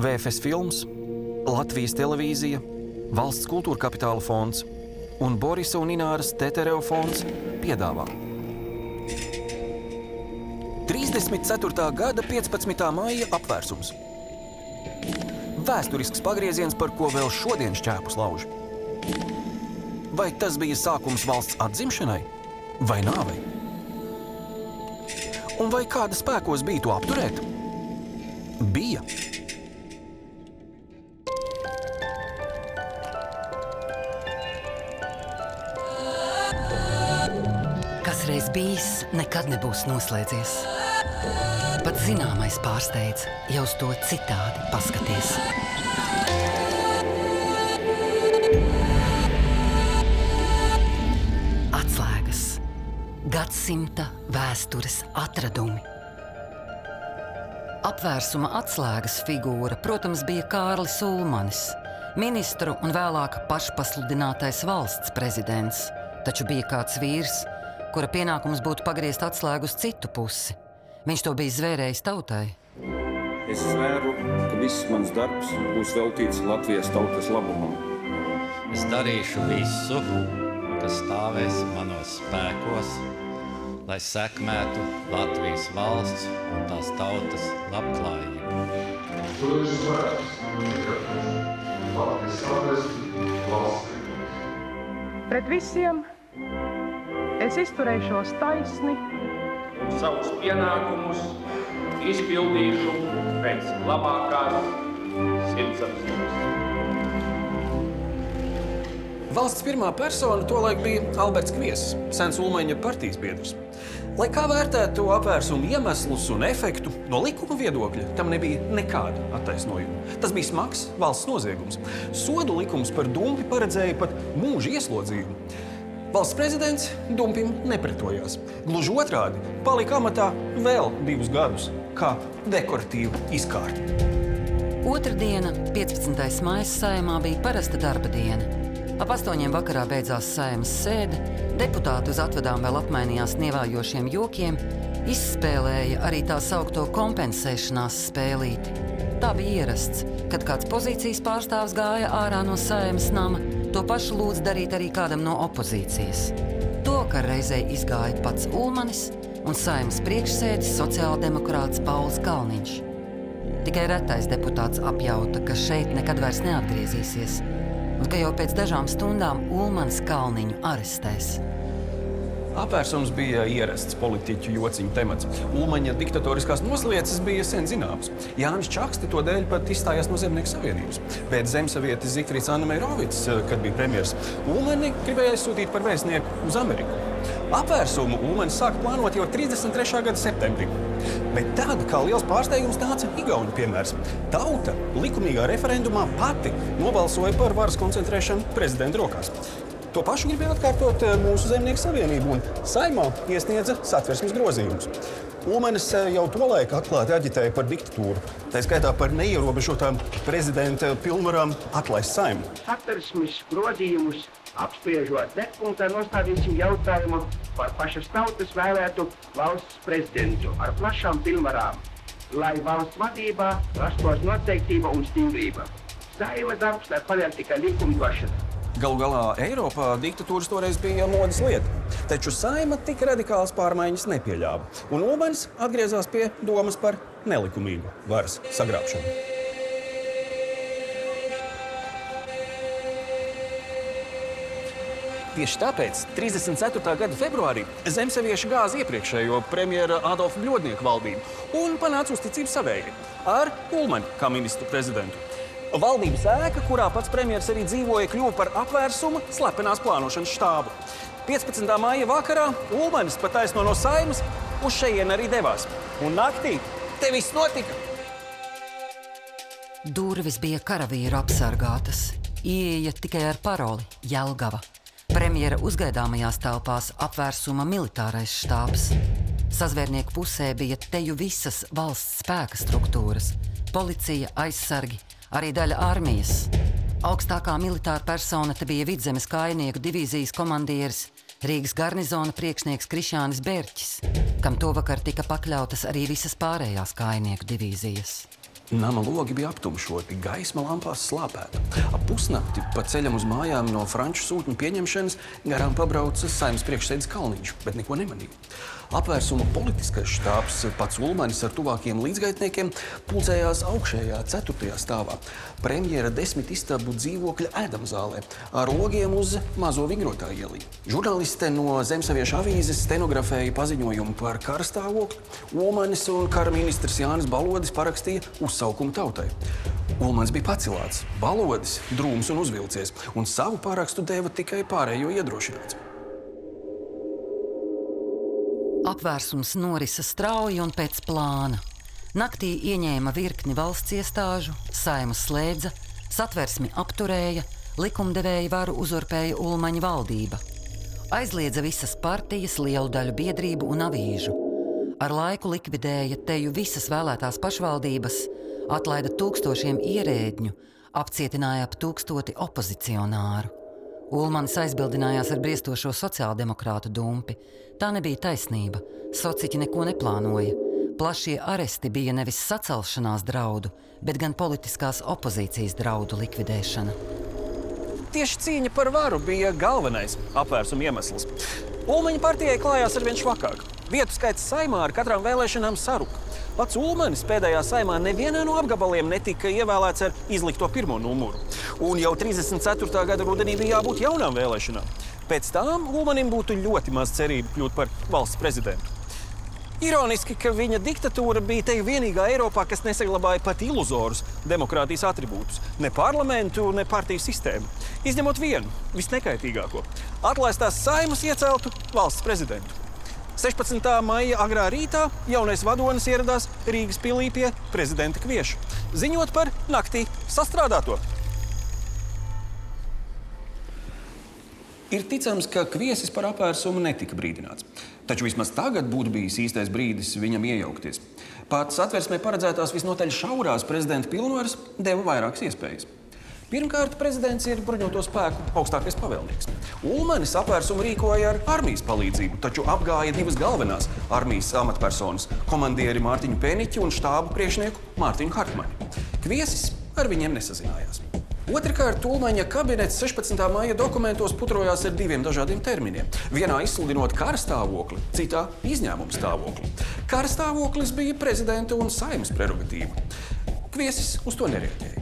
VFS films, Latvijas televīzija, Valsts kultūra kapitāla fonds un Borisa un Ināras Tetereo fonds piedāvā. 34. gada 15. maija apvērsums. Vēsturisks pagrieziens, par ko vēl šodien šķēpus lauž. Vai tas bija sākums valsts atzimšanai vai nāvei? Un vai kāda spēkos bija to apturēt? Bija. Kas bijis, nekad nebūs noslēdzies. Pat zināmais pārsteidz, ja uz to citādi paskaties. Atslēgas. Gadsimta vēstures atradumi. Apvērsuma atslēgas figūra, protams, bija Kārlis Ulmanis, ministru un vēlāk pašpasludinātais valsts prezidents. Taču bija kāds vīrs, kura pienākums būtu pagriezt atslēgu uz citu pusi. Viņš to bija zvērējis tautai. Es ceru, ka viss mans darbs būs veltīts Latvijas tautas labumam. Es darīšu visu, kas stāvēs manos spēkos, lai sekmētu Latvijas valsts un tās tautas labklājību. Tu esi svēts, ka Latvijas valstī. Pret visiem es izturēšos taisni, savus pienākumus izpildīšu pēc labākās sirdsapziņas. Valsts pirmā persona tolaik bija Alberts Kviesis, sens Ulmaņa partijas biedrs. Lai kā vērtētu apvērsumu iemeslus un efektu, no likuma viedokļa tam nebija nekāda attaisnojuma. Tas bija smags valsts noziegums. Sodu likums par dumpi paredzēja pat mūža ieslodzījumu. Valsts prezidents dumpim nepretojās. Gluži otrādi, palika amatā vēl divus gadus, kā dekoratīva izkārta. Otradiena, 15. maija saimā, bija parasta darba diena. Ap astoņiem vakarā beidzās saimas sēde, deputāti uz atvedām vēl apmainījās nievējošiem jokiem, izspēlēja arī tā saukto kompensēšanās spēlīti. Tā bija ierasts, kad kāds pozīcijas pārstāvs gāja ārā no saimas nama, to pašu lūdz darīt arī kādam no opozīcijas. To, ka reizē izgāja pats Ulmanis un saimas priekšsēdis sociāldemokrāts Pauls Kalniņš. Tikai retais deputāts apjauta, ka šeit nekad vairs neatgriezīsies, un ka jau pēc dažām stundām Ulmans Kalniņu arestēs. Apvērsums bija ierasts politiķu jociņu temats. Ulmaņa diktatoriskās noslēdzes bija sen zināmas. Jānis Čakste to dēļ pat izstājās no Zemnieku savienības. Bet zemsavietis Zifrits Anameirovics, kad bija premjers, Ulmani gribēja sūtīt par vēstnieku uz Ameriku. Apvērsumu Ulmanis sāka plānot jau 33. gada septembrī. Bet tad, kā liels pārsteigums, nāca Igaunijas piemērs. Tauta likumīgā referendumā pati nobalsoja par varas koncentrēšanu prezidenta rokās. To pašu gribēja atkārtot eh, mūsu zemnieku savienību un saimā iesniedza satversmes grozījumus. Ulmanis eh, jau tolaik atklāti aģitēja par diktatūru, tā skaitā par neierobežotām prezidenta pilnvarām atlaist saimu. Satversmes grozījumus apspriežot, degpunktā nostādīsim jautājumu par pašas tautas vēlētu valsts prezidentu ar plašām pilnvarām, lai valsts vadībā rastos noteiktība un stingrība. Saima darbs, lai paļautu tikai likumdošana. Galu galā Eiropā diktatūras toreiz bija modes lieta. Taču saima tik radikālas pārmaiņas nepieļāva. Un Ulmanis atgriezās pie domas par nelikumīgu varas sagrābšanu. Tieši tāpēc 34. gada februārī zemsavieši gāza iepriekšējo premjera Adolfa Bļodnieku valdību un panāca uzticību savējai ar Ulmani kā ministru prezidentu. Valdības ēka, kurā pats premjeras arī dzīvoja, kļuva par apvērsuma slepenās plānošanas štābu. 15. māja vakarā Ulmanis pat taisno no saimas uz šejienu arī devās. Un naktī te viss notika. Durvis bija karavīru apsargātas. Ieja tikai ar paroli Jelgava. Premjera uzgaidāmajās telpās apvērsuma militārais štābs. Sazvērnieku pusē bija teju visas valsts spēka struktūras - policija, aizsargi, arī daļa armijas. Augstākā militāra persona te bija vidzemes kājnieku divīzijas komandieris Rīgas garnizona priekšnieks Krišānis Bērķis, kam to vakar tika pakļautas arī visas pārējās kājnieku divīzijas. Nama logi bija aptumšoti, gaisma lampās slāpēta. Ap pusnakti pa ceļam uz mājām no franču sūtņu pieņemšanas garām pabrauca saimnes priekšsēdis Kalniņš, bet neko nemanīja. Apvērsuma politiskais štābs pats Ulmanis ar tuvākiem līdzgaitniekiem pulcējās augšējā, ceturtajā stāvā. Premjera desmit istabu dzīvokļa ēdamzālē ar logiem uz mazo vingrotāju ielī. Žurnāliste no Zemsaviešu avīzes stenografēja paziņojumu par karstāvokli. Ulmanis un kara ministrs Jānis Balodis parakstīja uzsaukumu tautai. Ulmans bija pacilāts, balodis, drūms un uzvilcies, un savu pārakstu deva tikai pārējo iedrošināts. Apvērsums norisa strauji un pēc plāna. Naktī ieņēma virkni valsts iestāžu, saimu slēdza, satversmi apturēja, likumdevēja varu uzurpēja Ulmaņa valdība. Aizliedza visas partijas, lielu daļu biedrību un avīžu. Ar laiku likvidēja teju visas vēlētās pašvaldības, atlaida tūkstošiem ierēdņu, apcietināja ap tūkstoti opozicionāru. Ulmans aizbildinājās ar briestošo sociāldemokrātu dumpi. Tā nebija taisnība. Sociķi neko neplānoja. Plašie aresti bija nevis sacelšanās draudu, bet gan politiskās opozīcijas draudu likvidēšana. Tieši cīņa par varu bija galvenais apvērsuma iemesls. Ulmaņa partijai klājās ar vien švakāk. Vietu skaits saimā ar katrām vēlēšanām saruka. Pats Ulmanis pēdējā saimā nevienā no apgabaliem netika ievēlēts ar izlikto pirmo numuru. Un jau 34. gada rudenī bija jābūt jaunām vēlēšanām. Pēc tam Ulmanim būtu ļoti maz cerību kļūt par valsts prezidentu. Ironiski, ka viņa diktatūra bija te vienīgā Eiropā, kas nesaglabāja pat iluzorus demokrātijas attribūtus - ne parlamentu, ne partiju sistēmu. Izņemot vienu, visnekaitīgāko - atlaistās saimas ieceltu valsts prezidentu. 16. maija agrā rītā jaunais vadonis ieradās Rīgas pilī pie prezidenta Kvieša, ziņot par naktī sastrādāto. Ir ticams, ka Kviesis par apvērsumu netika brīdināts. Taču vismaz tagad būtu bijis īstais brīdis viņam iejaukties. Pats atversmē paredzētās visnotaļ šaurās prezidenta pilnvaras deva vairākas iespējas. Pirmkārt, prezidents ir bruņoto spēku augstākais pavēlnieks. Ulmanis apvērsumu rīkoja ar armijas palīdzību, taču apgāja divas galvenās armijas amatpersonas - komandieri Mārtiņu Pēniķu un štābu priekšnieku Mārtiņu Hartmani. Kviesis ar viņiem nesazinājās. Otrakārt, Ulmaņa kabinets 16. maija dokumentos putrojās ar diviem dažādiem terminiem. Vienā izsludinot kara stāvokli, citā izņēmuma stāvokli. Kara stāvoklis bija prezidenta un saimnes prerogatīva. Kviesis uz to nereaģēja.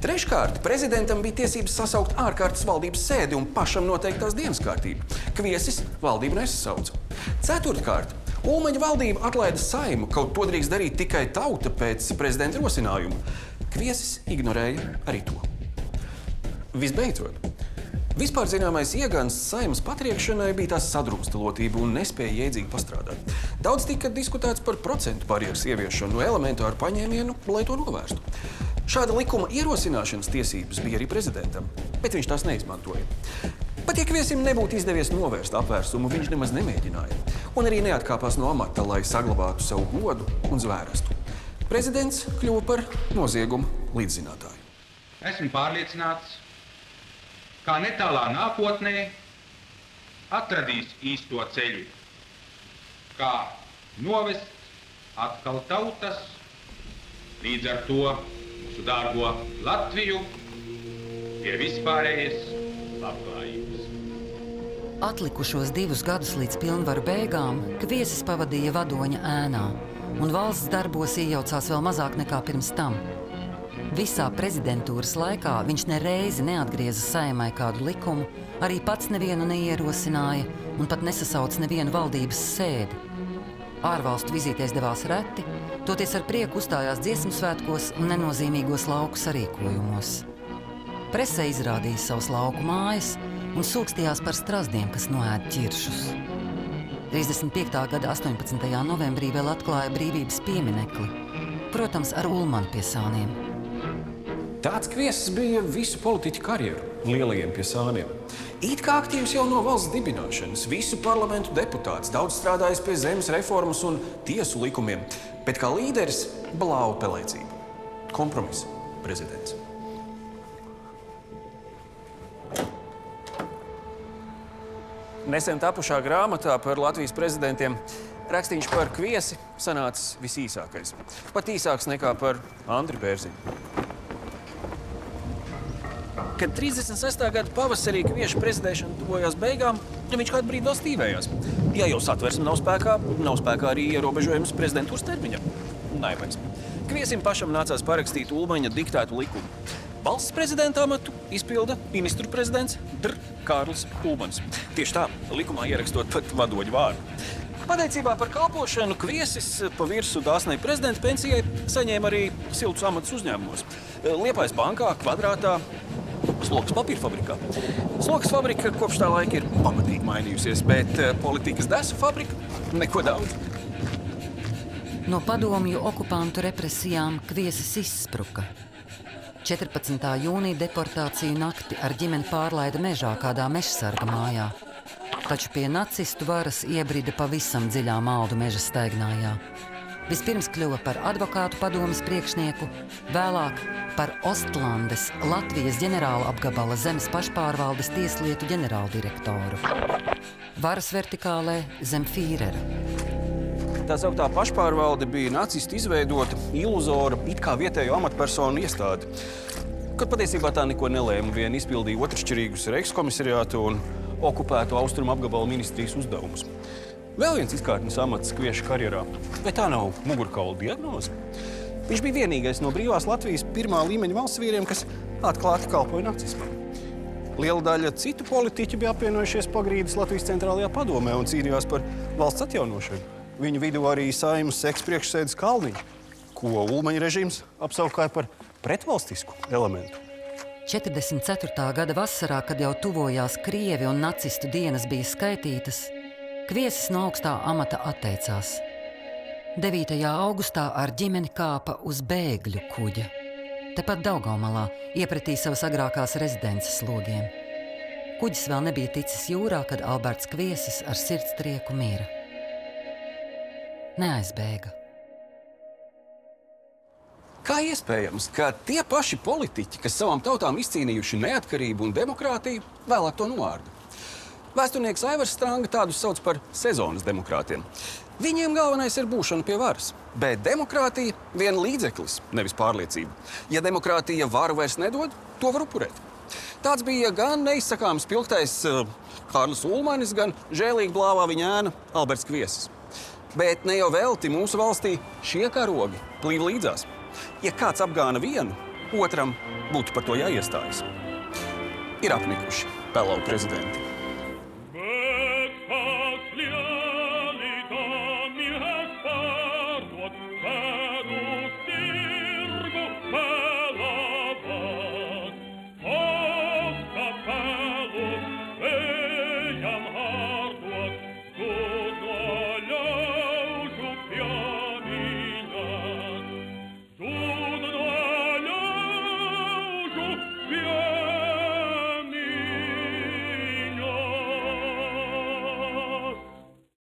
Treškārt, prezidentam bija tiesības sasaukt ārkārtas valdības sēdi un pašam noteikt tās dienas kārtību. Kviesis valdību nesasauca. Ceturtkārt, Ulmaņa valdība atlaida saimu, kaut to drīkst darīt tikai tauta pēc prezidenta rosinājuma. Kviesis ignorēja arī to. Visbeidzot, Vispār zināmais iegans saimnes patriekšanai bija tās sadrumstalotība un nespēja jēdzīgi pastrādāt. Daudz tika diskutēts par procentu barjeras ieviešanu no elementāru paņēmienu, lai to novērstu. Šāda likuma ierosināšanas tiesības bija arī prezidentam, bet viņš tās neizmantoja. Pat ja kviesim nebūtu izdevies novērst apvērsumu, viņš nemaz nemēģināja. Un arī neatkāpās no amata, lai saglabātu savu godu un zvērstu. Prezidents kļuva par noziegumu līdzzinātāju. Esmu pārliecināts, ka netālā nākotnē atradīs īsto ceļu, kā novest atkal tautas, līdz ar to mūsu dārgo Latviju pie vispārējas labklājības. Atlikušos divus gadus līdz pilnvaru beigām Kviesis pavadīja vadoņa ēnā, un valsts darbos iejaucās vēl mazāk nekā pirms tam. Visā prezidentūras laikā viņš nereizi neatgrieza saimai kādu likumu, arī pats nevienu neierosināja un pat nesasauca nevienu valdības sēdi. Ārvalstu vizītēs devās reti, toties ar prieku uzstājās dziesmu svētkos un nenozīmīgos lauku sarīkojumos. Presē izrādīja savus lauku mājas un sūkstījās par strazdiem, kas noēd ķiršus. 35. gada 18. novembrī vēl atklāja brīvības pieminekli, protams, ar Ulmanu piesāniem. Tāds kviesis bija visu politiķu karjeru lielajiem pie sāniem. It kā aktīvs jau no valsts dibināšanas, visu parlamentu deputāts, daudz strādājis pie zemes reformas un tiesu likumiem, bet kā līderis - blāva pelēcība. Kompromisa prezidents. Nesen tapušā grāmatā par Latvijas prezidentiem Rakstīns par kviesi sanācis visīsākais. Pat īsāks nekā par Andriu Bērziņu. Kad 36. gada pavasarī kviešu prezidēšana tuvojās beigām, viņš kādu brīdi vēl stīvējās. Ja jau satversme nav spēkā, nav spēkā arī ierobežojums prezidentūras termiņam. Naivais. Kviesim pašam nācās parakstīt Ulmaņa diktētu likumu. Valsts prezidenta amatu izpilda ministru prezidents Dr. Kārlis Ulmans. Tieši tā, likumā ierakstot pat vadoņu vārdu. Pateicībā par kalpošanu kviesis pa virsmu dāsnai prezidenta pensijai saņēma arī siltus amatus uzņēmumos. Liepais bankā, kvadrātā, sloks papīra fabrikā. Sloks fabrika kopš tā laika ir pamatīgi mainījusies, bet eh, politikas desu fabrika neko daudz. No padomju okupantu represijām kviesis izspruka. 14. jūnija deportāciju nakti ar ģimeni pārlaida mežā kādā mežsarga mājā. Taču pie nacistu varas iebrida pavisam dziļā maldu meža staignājā. Vispirms kļuva par advokātu padomas priekšnieku, vēlāk par Ostlandes, Latvijas ģenerāla apgabala zemes pašpārvaldes tieslietu ģenerāldirektoru. Varas vertikālē zem Fīrera. Tā sauktā pašpārvalde bija nacistu izveidota iluzora, it kā vietējo amatpersonu iestāde. Kad patiesībā tā neko nelēma, vien izpildīja otršķirīgus Reichskomisariātu un okupēto austrumu apgabalu ministrijas uzdevumus. Vēl viens izkārtnes amats kviešu karjerā, vai tā nav mugurkaula diagnoze? Viņš bija vienīgais no brīvās Latvijas pirmā līmeņa valsts vīriem, kas atklāti kalpoja nacismam. Liela daļa citu politiķu bija apvienojušies pagrīdes Latvijas centrālajā padomē un cīnījās par valsts atjaunošanu. Viņu vidū arī saimnes ekspriekšsēdis Kalniņš, ko Ulmaņa režīms apsaukāja par pretvalstisku elementu. 44. gada vasarā, kad jau tuvojās krievi un nacistu dienas bija skaitītas, kviesis no augstā amata atteicās. 9. augustā ar ģimeni kāpa uz bēgļu kuģa. Tepat Daugamalā iepratī savas agrākās rezidences logiem. Kuģis vēl nebija ticis jūrā, kad Alberts Kviesis ar sirdstrieku mīra. Neaizbēga. Kā iespējams, ka tie paši politiķi, kas savām tautām izcīnījuši neatkarību un demokrātiju, vēlāk to novārda? Vēsturnieks Aivars Strānga tādus sauc par sezonas demokrātiem. Viņiem galvenais ir būšana pie varas, bet demokrātija vien līdzeklis, nevis pārliecība. Ja demokrātija varu vairs nedod, to var upurēt. Tāds bija gan neizsakāms spilgtais uh, Kārlis Ulmanis, gan žēlīgi blāvā viņa ēna Alberts Kviesis. Bet ne jau velti mūsu valstī šie karogi plīv līdzās. Ja kāds apgāna vienu, otram būtu par to jāiestājas. Ir apnikuši Pelau prezidenti.